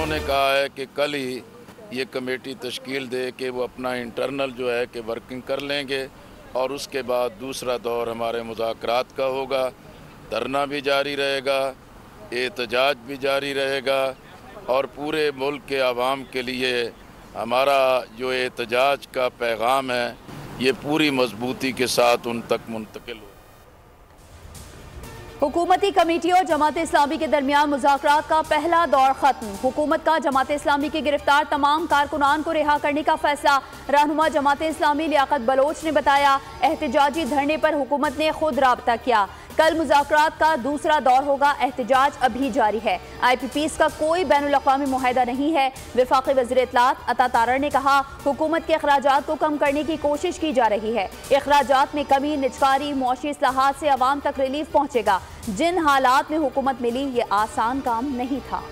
उन्होंने कहा है कि कल ही ये कमेटी तश्कील दे कि वो अपना इंटरनल जो है कि वर्किंग कर लेंगे और उसके बाद दूसरा दौर हमारे मुजाकरात का होगा। धरना भी जारी रहेगा, एहतजाज भी जारी रहेगा और पूरे मुल्क के आवाम के लिए हमारा जो एहतजाज का पैगाम है, ये पूरी मजबूती के साथ उन तक मुंतकिल हो हुकूमती कमेटी और जमात इस्लामी के दरमियान मुजाकर का पहला दौर खत्म। हुकूमत का जमात इस्लामी के गिरफ़्तार तमाम कारकुनान को रिहा करने का फैसला, रहनुमा जमात इस्लामी लियाकत बलोच ने बताया। एहतजाजी धरने पर हुकूमत ने खुद रबता किया। कल मुजाकर का दूसरा दौर होगा, एहतजाज अभी जारी है। आई पी पी का कोई बैन अवी माहिदा नहीं है। विफाक वजी इतलात अता तारर ने कहा, हुकूमत के अखराज को कम करने की कोशिश की जा रही है। अखराज में कमी, निचकारी, मुआशी असलाहत से आवाम तक रिलीफ पहुँचेगा। जिन हालात में हुकूमत मिली, ये आसान काम नहीं था।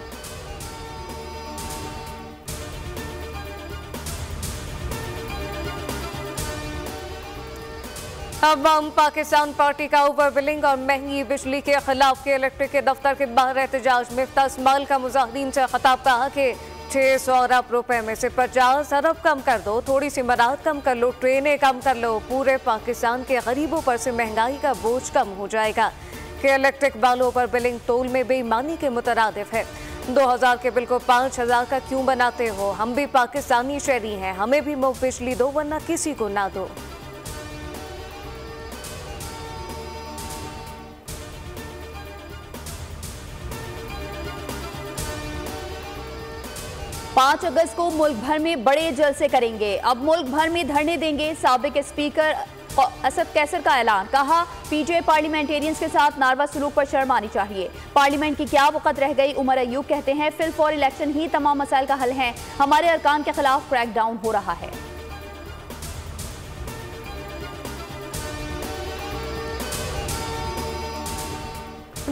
अवाम पाकिस्तान पार्टी का ओवर बिलिंग और महँगी बिजली के खिलाफ के इलेक्ट्रिक के दफ्तर के बाहर एहतजाज मिफ्ता इस्माल का मुजाहरीन से खताब कहा कि छः सौ अरब रुपए में से पचास अरब कम कर दो, थोड़ी सी मराहत कम कर लो, ट्रेनें कम कर लो। पूरे पाकिस्तान के गरीबों पर से महँगाई का बोझ कम हो जाएगा। कि इलेक्ट्रिक बालों पर बिलिंग तोल में बेईमानी के मुतरदफ है। दो हज़ार के बिल को पाँच हज़ार का क्यों बनाते हो? हम भी पाकिस्तानी शहरी हैं, हमें भी मुफ़्त बिजली दो, वरना किसी को ना दो। पाँच अगस्त को मुल्क भर में बड़े जलसे करेंगे। अब मुल्क भर में धरने देंगे सबक स्पीकर असद कैसर का ऐलान। कहा पीटीए पार्लियामेंटेरियंस के साथ नारवा सलूक पर शर्म आनी चाहिए। पार्लियामेंट की क्या वक़्त रह गई, उमर अयूब कहते हैं फिल फॉर इलेक्शन ही तमाम मसाइल का हल है। हमारे अरकान के खिलाफ क्रैकडाउन हो रहा है।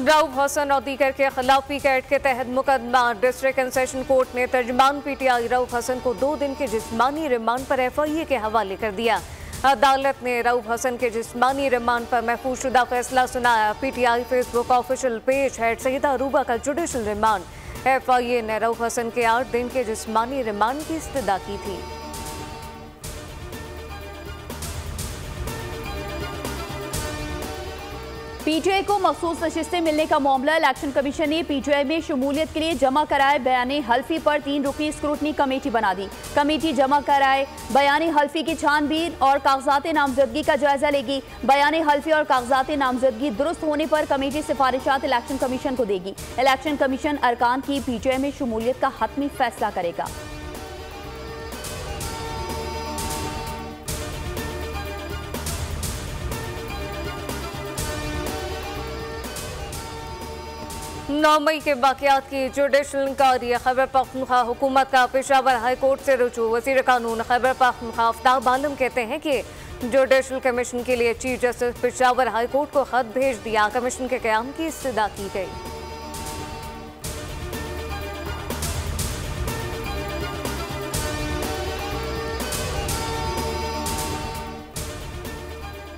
राउफ हसन और दीगर के खिलाफ पी कैट के तहत मुकदमा। डिस्ट्रिक्ट एंड सेशन कोर्ट ने तर्जमान पीटीआई राउफ हसन को दो दिन के जिस्मानी रिमांड पर एफआईए के हवाले कर दिया। अदालत ने राउफ हसन के जिस्मानी रिमांड पर महफूज शुदा फैसला सुनाया। PTI Facebook official page head Saeeda Aruba का जुडिशल रिमांड। एफआईए ने राउफ हसन के आठ दिन के जिस्मानी रिमांड की इस्तदा की थी। पीटीआई को मखसूस नशस्तें मिलने का मामला, इलेक्शन कमीशन ने पीटीआई में शमूलियत के लिए जमा कराए बयान हल्फी पर तीन रुकनी स्क्रूटनी कमेटी बना दी। कमेटी जमा कराए बयान हल्फी की छानबीन और कागजात नामजदगी का जायजा लेगी। बयान हल्फी और कागजात नामजदगी दुरुस्त होने पर कमेटी सिफारिशात इलेक्शन कमीशन को देगी। इलेक्शन कमीशन अरकान की पीटीआई में शमूलियत का हतमी फैसला करेगा। नौ मई के बाकियात की जुडिशल इंक्वायरी खैबर पख्तनख्वा हुकूमत का पेशावर हाई कोर्ट से रुजू। वज़ीर कानून खैबर पख्तनख्वा आफ्ताब आलम कहते हैं कि जुडिशल कमीशन के लिए chief justice Peshawar high court को खत भेज दिया। कमीशन के क्याम की इस्तः की गई।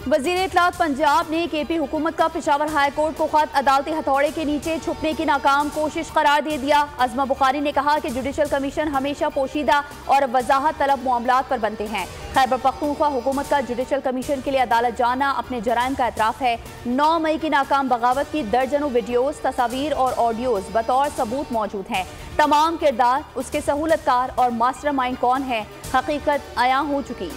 वज़ीर इतलात पंजाब ने के पी हुकूमत का पिशावर हाई कोर्ट को खत अदालती हथौड़े के नीचे छुपने की नाकाम कोशिश करार दे दिया। अजमा बुखारी ने कहा कि जुडिशल कमीशन हमेशा पोशीदा और वजाहत तलब मामला पर बनते हैं। खैबर पख्तूनख्वा हुकूमत का जुडिशल कमीशन के लिए अदालत जाना अपने जराइम का एतराफ़ है। नौ मई की नाकाम बगावत की दर्जनों वीडियोज़ तस्वीर और ऑडियोज़ बतौर सबूत मौजूद हैं। तमाम किरदार, उसके सहूलतकार और मास्टर माइंड कौन है? हकीकत आया हो चुकी।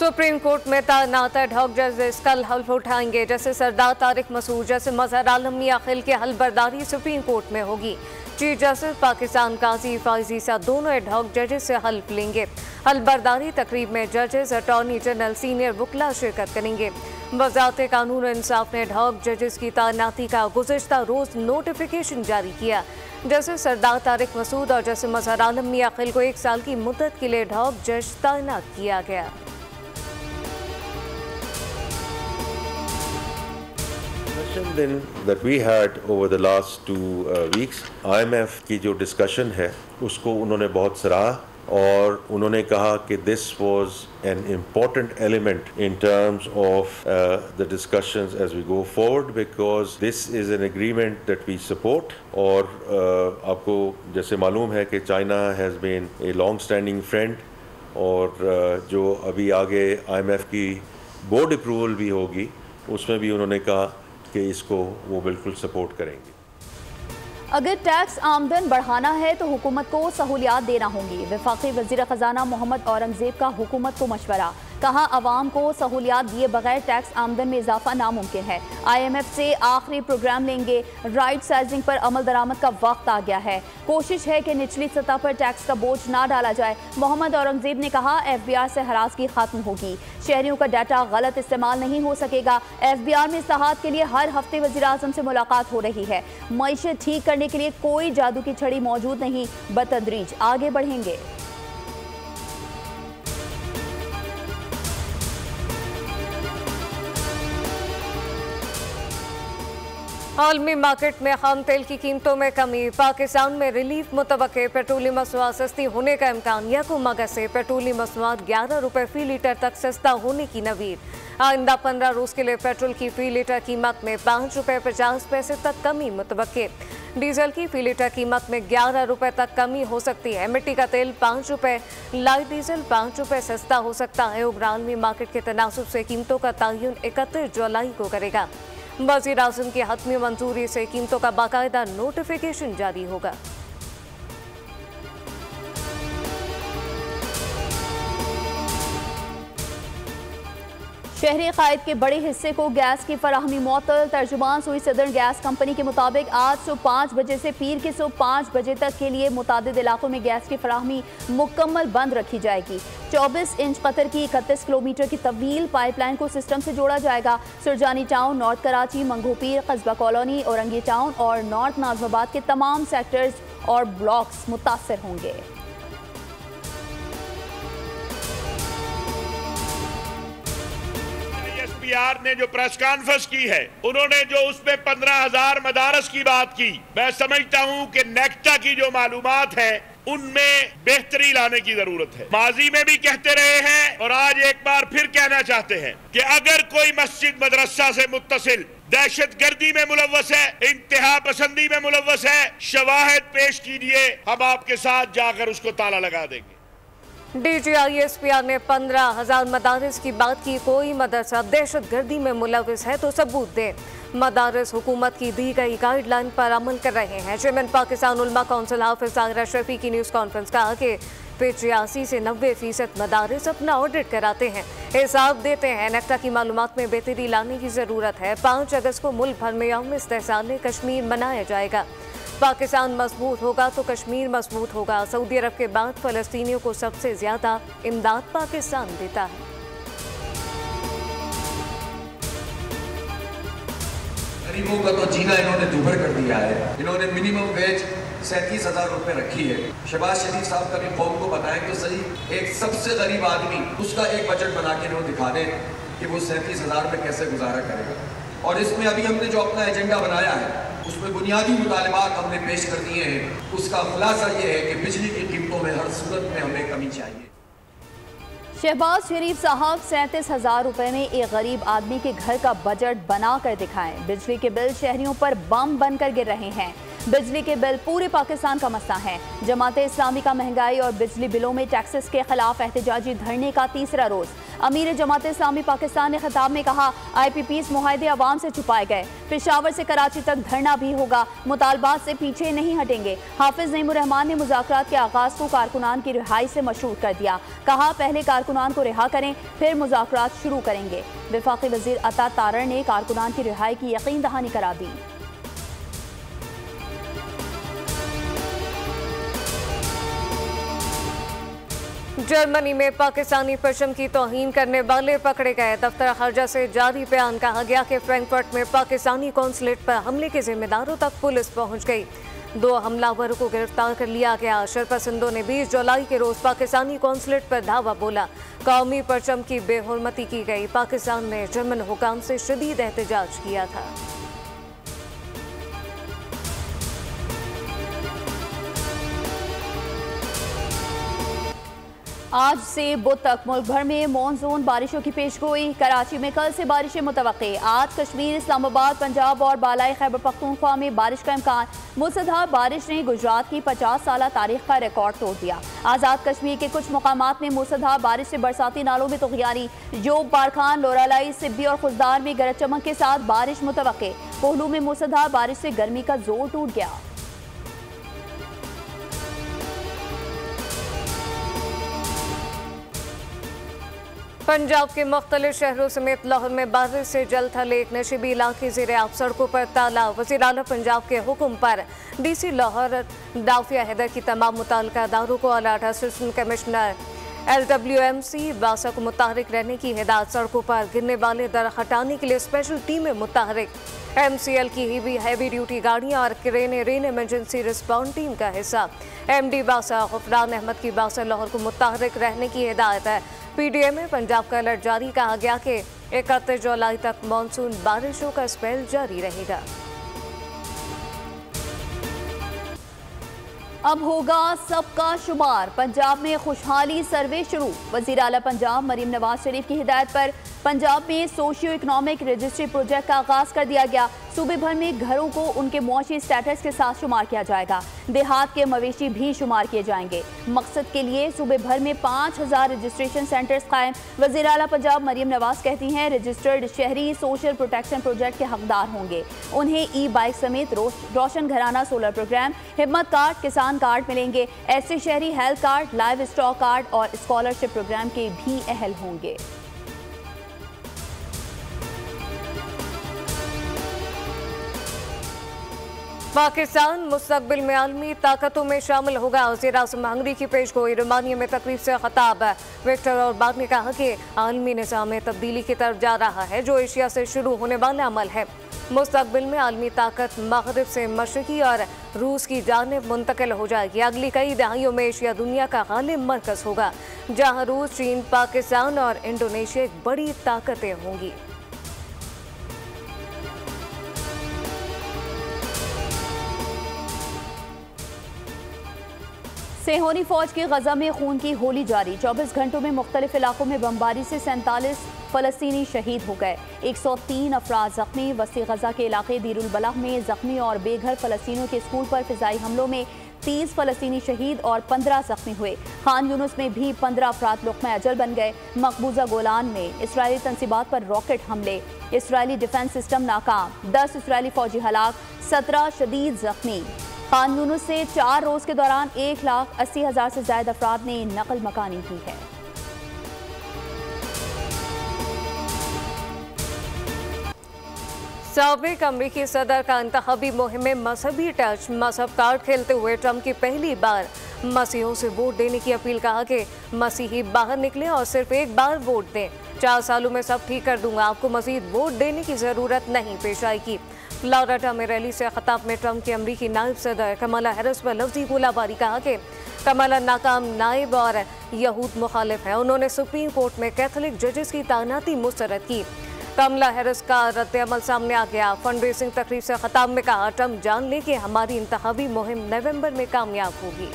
सुप्रीम कोर्ट में तैनात ढॉक जजेस कल हल्फ उठाएँगे, जैसे सरदार तारिक मसूद, जैसे मजहर आलम मियाँ खिल की हलबरदारी सुप्रीम कोर्ट में होगी। चीफ जस्टिस पाकिस्तान काजी फाइजी सा दोनों एडहॉक जजेस से हल्फ लेंगे। हलबरदारी तकरीब में जजेस, अटॉर्नी जनरल, सीनियर वकला शिरकत करेंगे। वजात कानून इंसाफ ने ढॉक जजेस की तैनाती का गुजशत रोज नोटिफिकेशन जारी किया। जैसे सरदार तारिक मसूद और जैसे मजहर आलम मियाँ को एक साल की मुद्दत के लिए ढॉक जज तैनात किया गया। Then that we had over the last two uh, weeks IMF की जो डिस्कशन है उसको उन्होंने बहुत सराहा और उन्होंने कहा कि this was an important element in terms of the discussions as we go forward because this is an agreement that we support और uh, आपको जैसे मालूम है कि China has been a long standing friend और uh, जो अभी आगे आईएमएफ की बोर्ड अप्रूवल भी होगी उसमें भी उन्होंने कहा कि इसको वो बिल्कुल सपोर्ट करेंगे। अगर टैक्स आमदन बढ़ाना है तो हुकूमत को सहूलियात देना होंगी। विफाक वज़ीर खजाना मोहम्मद औरंगज़ेब का हुकूमत को मशवरा। कहा आवाम को सहूलियात दिए बगैर टैक्स आमदन में इजाफा नामुमकिन है। आई एम एफ़ से आखिरी प्रोग्राम लेंगे। राइट साइजिंग पर अमल दरामद का वक्त आ गया है। कोशिश है कि निचली सतह पर टैक्स का बोझ ना डाला जाए। मोहम्मद औरंगज़ेब ने कहा एफ़ बी आर से हरासगी खत्म होगी। शहरियों का डाटा गलत इस्तेमाल नहीं हो सकेगा। एफ़ बी आर में इसलाहत के लिए हर हफ़्ते वजी अजम से मुलाकात हो रही है। मीशत ठीक करने के लिए कोई जादू की छड़ी मौजूद नहीं। बतदरीज आगे बढ़ेंगे। आलमी मार्केट में खाम तेल की कीमतों में कमी। पाकिस्तान में रिलीफ मुतव पेट्रोलियम मसनूआत सस्ती होने का इम्कान। यकुम से पेट्रोलियम मसनूआत ग्यारह रुपये फ़ी लीटर तक सस्ता होने की नवीर आइंदा पंद्रह रोज के लिए पेट्रोल की फ़ी लीटर कीमत में पाँच रुपये पचास पैसे तक कमी मुतव डीजल की फ़ी लीटर कीमत में ग्यारह रुपये तक कमी हो सकती है। मिट्टी का तेल पाँच रुपये लाइट डीजल पाँच रुपये सस्ता हो सकता है। उग्रालमी मार्केट के तनासब से कीमतों का तयन इकतीस जुलाई को करेगा। वज़ीर आज़म की हतमी मंजूरी से कीमतों का बाकायदा नोटिफिकेशन जारी होगा। शहरी कायद के बड़े हिस्से को गैस की फराहमी मअतल तर्जुमान सुई सदर गैस कंपनी के मुताबिक आज सुबह पाँच बजे से पीर के सुबह पाँच बजे तक के लिए मुतद इलाकों में गैस की फराहमी मुकम्मल बंद रखी जाएगी। चौबीस इंच कतर की इकतीस किलोमीटर की तवील पाइपलाइन को सिस्टम से जोड़ा जाएगा। Surjani town, north Karachi, Manghopir, Qasba colony, Orangi town और नॉर्थ नाजमाबाद के तमाम सेक्टर्स और ब्लॉक्स मुतासर होंगे। एसपीआर ने जो प्रेस कॉन्फ्रेंस की है, उन्होंने जो उसमें पंद्रह हज़ार मदारस की बात की, मैं समझता हूँ कि नेक्टा की जो मालूम है, उनमें बेहतरी लाने की ज़रूरत है। माजी में भी कहते रहे हैं, और आज एक बार फिर कहना चाहते हैं कि अगर कोई मस्जिद मदरसा से मुतसिल दहशत गर्दी में मुलवस है, इंतहा पसंदी में मुलवस है, शवाहद पेश कीजिए, हम आपके साथ जाकर उसको ताला लगा देंगे। डीजीआईएसपीआर ने पंद्रह हज़ार मदारस की बात की। कोई मदरसा दहशत गर्दी में मुलविस है तो सबूत दे। मदारस हुकूमत की दी गई गाइडलाइन पर अमल कर रहे हैं। चेयरमैन पाकिस्तान उलमा काउंसिल हाफिज सागरा शफी की न्यूज़ कॉन्फ्रेंस कहा कि पिचासी से नब्बे फ़ीसद मदारस अपना ऑडिट कराते हैं। हिसाब देते हैं। नेक्टा की मालूम में बेहतरी लाने की ज़रूरत है। पाँच अगस्त को मुल्क भर में यौम इस्तेसाल कश्मीर मनाया जाएगा। पाकिस्तान मज़बूत होगा तो कश्मीर मज़बूत होगा। सऊदी अरब के बाद फलस्तीनियों को सबसे ज़्यादा इमदाद पाकिस्तान देता है। गरीबों का तो जीना इन्होंने दुभर कर दिया है। इन्होंने मिनिमम वेज सैंतीस हज़ार रुपए रखी है। शहबाज शरीफ साहब कभी कौम को बताएँ तो सही एक सबसे गरीब आदमी, उसका एक बजट बना के इन्होंने दिखा दे कि वो सैंतीस हज़ार में कैसे गुजारा करेगा। और इसमें अभी हमने जो अपना एजेंडा बनाया है उसमें बुनियादी मुतालबात हमने पेश कर दिए हैं। उसका खुलासा ये है कि बिजली की कीमतों में हर सूरत में हमें कमी चाहिए। शहबाज शरीफ साहब सैंतीस हज़ार रुपए में एक गरीब आदमी के घर का बजट बना कर दिखाएँ। बिजली के बिल शहरियों पर बम बनकर गिर रहे हैं। बिजली के बिल पूरे पाकिस्तान का मसला है। जमात इस्लामी का महँगाई और बिजली बिलों में टैक्सेस के खिलाफ एहतजाजी धरने का तीसरा रोज। अमीर जमात इस्लामी पाकिस्तान ने खिताब में कहा आई पी पी एस माहदे आवाम से छुपाए गए। पिशावर से कराची तक धरना भी होगा। मुतालबात से पीछे नहीं हटेंगे। हाफिज नईमरहमान ने मुजाकर के आगाज़ को कारकुनान की रिहाई से मशहूर कर दिया। कहा, पहले कारकुनान को रिहा करें, फिर मुजाकर शुरू करेंगे। विफाकी वज़ीर अता तारर ने कारकुनान की रिहाई की यकीन दहानी करा दी। जर्मनी में पाकिस्तानी परचम की तोहन करने वाले पकड़े गए। दफ्तर खर्जा से जारी बयान कहा गया कि फ्रैंकफर्ट में पाकिस्तानी कौंसलेट पर हमले के जिम्मेदारों तक पुलिस पहुँच गई। दो हमलावरों को गिरफ़्तार कर लिया गया। शरपसंदों ने 20 जुलाई के रोज पाकिस्तानी कौंसलेट पर धावा बोला। कौमी परचम की बेहरमती की गई। पाकिस्तान ने जर्मन हुकाम से शदीद एहतजाज किया था। आज से बुध तक मुल्क भर में मानसून बारिशों की पेश गोई कराची में कल से बारिशें मुतव आज कश्मीर, इस्लामाबाद, पंजाब और बालाई खैबर पख्तूनख्वा में बारिश का इम्कान। मुसलधार बारिश ने गुजरात की पचास साल तारीख का रिकॉर्ड तोड़ दिया। आज़ाद कश्मीर के कुछ मकाम में मुसलधार बारिश से बरसाती नालों में तोगियारी। जोब, बारखान, लोरालाई, सिब्बी और खुशदार में गरज चमक के साथ बारिश मुतव कोहलू में मुसलधार बारिश से गर्मी का ज़ोर टूट गया। पंजाब के मुख्तलिफ़ शहरों समेत लाहौर में बारिश से जल थल। एक नशीबी इलाके जेर आप सड़कों पर ताला वज़ीर अला पंजाब के हुक्म पर डी सी लाहौर, दाफिया हैदर की तमाम मुतल अदारों को alert. Assistant commissioner L W M C WASA को मुतहरिक रहने की हिदायत। सड़कों पर गिरने वाले दर हटाने के लिए स्पेशल टीमें मुतहरिक। एम सी एल की ही हैवी ड्यूटी गाड़ियाँ और crane, rain emergency respond team का हिस्सा। एम डी बासा गुफरान अहमद की बासा लाहौर को मुतहरिक रहने की हिदायत है। पीडीए में पंजाब का अलर्ट जारी, कहा गया कि इकतीस जुलाई तक मानसून बारिशों का स्पेल जारी रहेगा। अब होगा सबका शुमार। पंजाब में खुशहाली सर्वे शुरू। वज़ीर अला पंजाब, मरीम नवाज़ शरीफ की हिदायत पर पंजाब में सोशियो इकोनॉमिक रजिस्ट्री प्रोजेक्ट का आगाज़ कर दिया गया। सूबे भर में घरों को उनके मुआशी स्टेटस के साथ शुमार किया जाएगा। देहात के मवेशी भी शुमार किए जाएँगे। मकसद के लिए सूबे भर में पाँच हज़ार रजिस्ट्रेशन सेंटर्स कायम। वज़ीर अला पंजाब मरीम नवाज़ कहती हैं, रजिस्टर्ड शहरी सोशल प्रोटेक्शन प्रोजेक्ट के हकदार होंगे। उन्हें ई बाइक समेत रोशन घराना सोलर प्रोग्राम, हिम्मत कार्ड, किसान कार्ड मिलेंगे। ऐसे शहरी health card, live stock card और स्कॉलरशिप प्रोग्राम के भी अहल होंगे। पाकिस्तान मुस्तबिल में आलमी ताकतों में शामिल होगा वज़ीर अजम हंगरी की पेश गोई रोमानिया में तकरीब से खताब विक्टर और बाद ने कहा कि आलमी निज़ाम तब्दीली की तरफ़ जा रहा है, जो एशिया से शुरू होने वाला अमल है। मुस्तबिल में आलमी ताकत मगरब से मशरकी और रूस की जानब मुंतकिल हो जाएगी। अगली कई दहाइयों में एशिया दुनिया का गालिब मरकज होगा, जहाँ रूस, चीन, पाकिस्तान और इंडोनेशिया एक बड़ी ताकतें होंगी। सेहोनी फौज की गजा में खून की होली जारी। 24 घंटों में मुख्तलिफ़ इलाकों में बमबारी से सैंतालीस फलस्तीनी शहीद हो गए। 103 अफराज जख्मी। वसी गजा के इलाके दीरुलबलाह में जख्मी और बेघर फलस्तीनों के स्कूल पर फिजाई हमलों में तीस फलस्तीनी शहीद और पंद्रह जख्मी हुए। खान यूनुस में भी पंद्रह अफराद लुकमा अजल बन गए। मकबूजा गोलान में इसराइली तनसीबात पर रॉकेट हमले। इसराइली डिफेंस सिस्टम नाकाम। दस इसराइली फौजी हलाक। सत्रह शदीद जख्मी। खान यूनुस से चार रोज के दौरान एक लाख अस्सी हज़ार से ज़्यादा अफराद ने नकल मकानी की है। सबक अमरीकी सदर का इंतबी मुहिम में मजहबी टच मज़हब कार्ड खेलते हुए ट्रंप की पहली बार मसीहों से वोट देने की अपील कहा कि मसीही बाहर निकले और सिर्फ़ एक बार वोट दें। चार सालों में सब ठीक कर दूँगा, आपको मजीद वोट देने की ज़रूरत नहीं, पेश आएगी। फ्लोरिडा में रैली से खताब में ट्रंप के अमरीकी नायब सदर कमला हैरिस पर लफ्जी गोलाबारी कहा कि कमला नाकाम नायब और यहूद मुखालिफ है। उन्होंने सुप्रीम कोर्ट में कैथोलिक जजेस की तैनाती मुस्तरद की। कमला हैरिस का रद्द अमल सामने आ गया। फंड रेसिंग तकरीब से खताब में कहा, ट्रंप जान ले कि हमारी इंतबी मुहिम नवंबर में कामयाब होगी।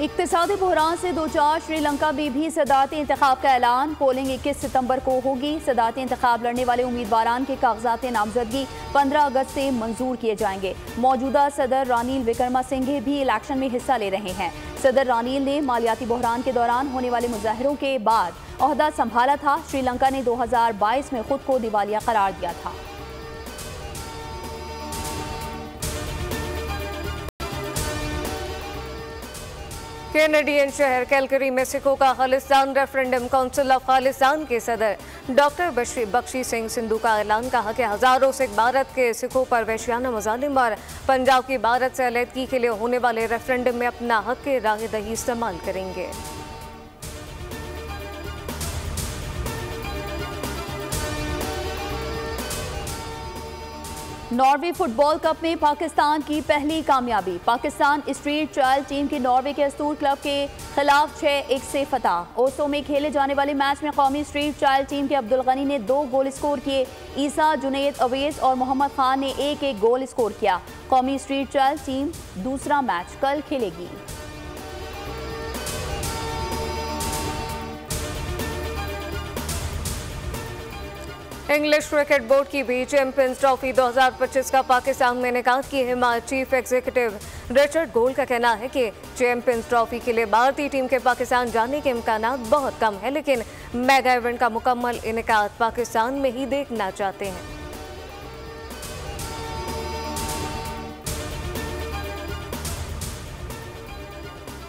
इकतसादी बहरान से दो चार श्रीलंका में भी सदारती इंतखब का ऐलान। पोलिंग इक्कीस सितंबर को होगी। सदारती इंतखब लड़ने वाले उम्मीदवार के कागजात नामजदगी पंद्रह अगस्त से मंजूर किए जाएँगे। मौजूदा सदर रानील विक्रमा सिंघे भी इलेक्शन में हिस्सा ले रहे हैं। सदर रानील ने मालियाती बहरान के दौरान होने वाले मुजाहरों के बाद अहदा संभाला था। श्रीलंका ने दो हज़ार बाईस में खुद को दिवालिया करार दिया था। कैनेडियन शहर कैलकरी में सिखों का Khalistan referendum council of Khalistan के सदर डॉक्टर बख्शी सिंह सिंधु का ऐलान, कहा कि हज़ारों सिख भारत के सिखों पर वैश्याना मजालिम और पंजाब की भारत से अलीहदगी के लिए होने वाले रेफरेंडम में अपना हक के राह दही इस्तेमाल करेंगे। नॉर्वे फुटबॉल कप में पाकिस्तान की पहली कामयाबी। पाकिस्तान स्ट्रीट ट्रायल टीम की नॉर्वे के अस्तूर क्लब के खिलाफ छः एक से फतह। ओसो में खेले जाने वाले मैच में कौमी स्ट्रीट ट्रायल टीम के अब्दुल गनी ने दो गोल स्कोर किए। ईसा जुनेद अवेज और मोहम्मद खान ने एक एक गोल स्कोर किया। कौमी स्ट्रीट ट्रायल टीम दूसरा मैच कल खेलेगी। इंग्लिश क्रिकेट बोर्ड की भी चैंपियंस ट्रॉफी 2025 का पाकिस्तान में निकाह की है चीफ एग्जीक्यूटिव रिचर्ड गोल का कहना है कि चैंपियंस ट्रॉफी के लिए भारतीय टीम के पाकिस्तान जाने के इम्कान बहुत कम है, लेकिन मेगा इवेंट का मुकम्मल इनका पाकिस्तान में ही देखना चाहते हैं।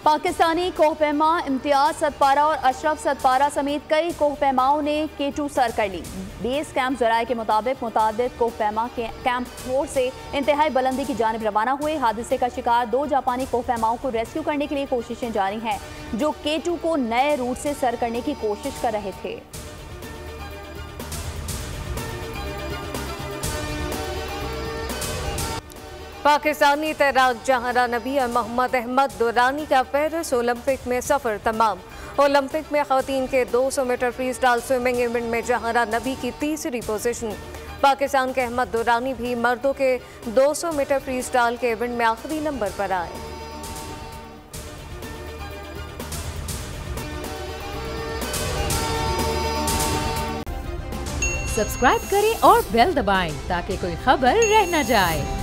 पाकिस्तानी कोहपैमा इम्तियाज़ सतपारा और अशरफ सतपारा समेत कई कोहपैमाओं ने के टू सर कर ली। बेस कैंप जराए के मुताबिक मुतद कोहपैमा के कैंप फोर से इंतहाई बुलंदी की जानब रवाना हुए। हादसे का शिकार दो जापानी कोहपैमाओं को रेस्क्यू करने के लिए कोशिशें जारी हैं, जो के टू को नए रूट से सर करने की कोशिश कर रहे थे। पाकिस्तानी तैराक जहारा नबी और मोहम्मद अहमद दुरानी का पेरिस ओलंपिक में सफ़र तमाम। ओलंपिक में खातन के 200 metre freestyle swimming event में जहारा नबी की तीसरी पोजीशन। पाकिस्तान के अहमद दुरानी भी मर्दों के 200 मीटर फ्री स्टाइल के इवेंट में आखिरी नंबर पर आए। सब्सक्राइब करें और बेल दबाएँ ताकि कोई खबर रह न जाए।